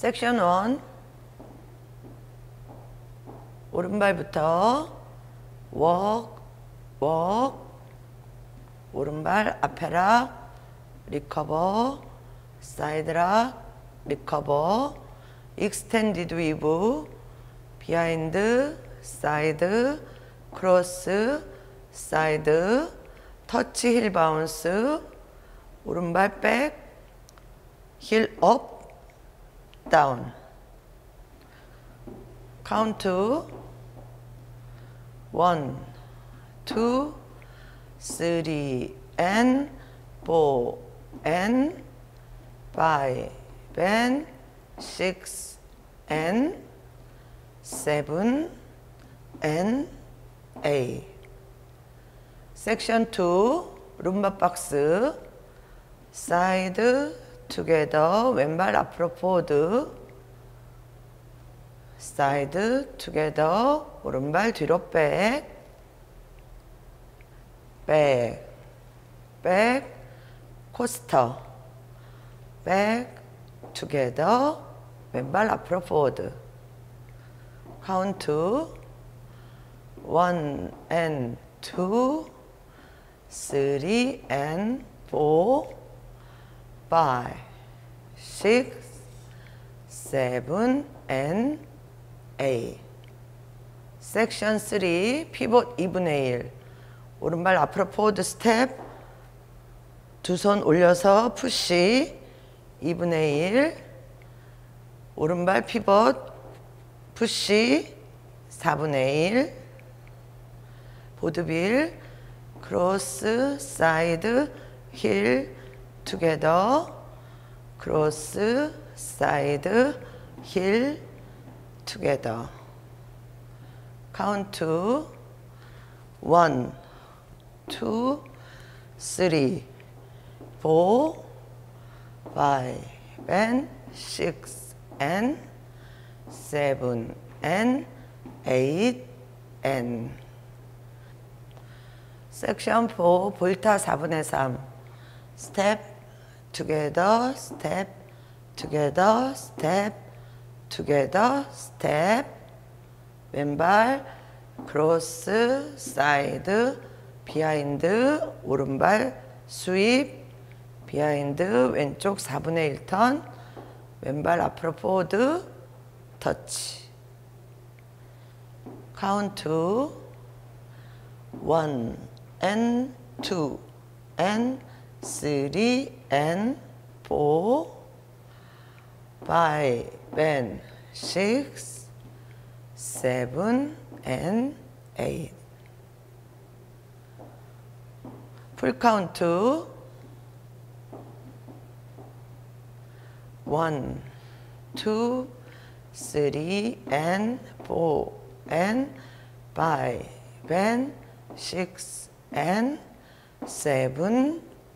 섹션 1 오른발부터 walk, walk. 오른발 앞에 rock recover side rock recover extended weave behind side cross side touch heel bounce 오른발 백 힐 업, 다운 카운트 원, 투, 쓰리, 앤, 포, 앤, 파이브, 앤, 식스, 앤, 세븐, 앤, 에이 섹션 2 rumba box side together 왼발 앞으로 forward side together 오른발 뒤로 back, back, back, coaster, back, together 왼발 앞으로 forward 카운트 one and two, three and four, five, six, seven and eight. 섹션 3 피봇 2분의 1 오른발 앞으로 포워드 스텝 두 손 올려서 푸시 2분의 1 오른발 피봇 푸시 4분의 1 보드빌 크로스 사이드 힐 투게더 크로스 사이드 힐 투게더 카운트 원, 투, 쓰리, 포, 파이브, 앤 식스, 앤 세븐, 앤 에잇, 앤 섹션 4 볼타 4분의 3 스텝 together step together step together step 왼발 크로스 사이드 비하인드 오른발 스윕 비하인드 왼쪽 4분의 1턴 왼발 앞으로 포드 터치 카운트 1 and two and three and four, five and six, seven and eight. Full count to one, two, three and four and five and six and seven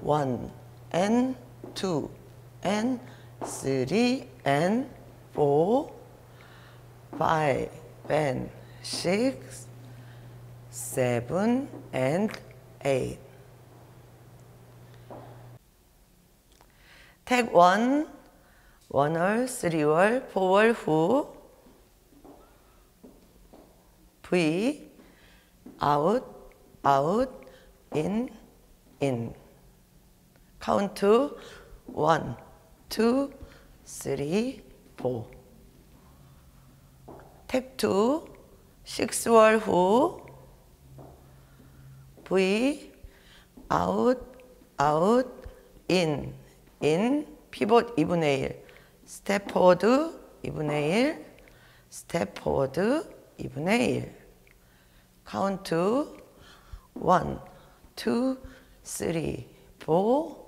one and two and three and four, five and six, seven and eight. Take one, 원월, 쓰리월, 포월 후, V, out, out, in, in. Two, three, four. Take two, six wall 후, V, out, out, in, in, 피봇 2분의 1. 스텝 포워드 2분의 1, 스텝 포워드 2분의 1. 카운트 1, 2, 3, 4,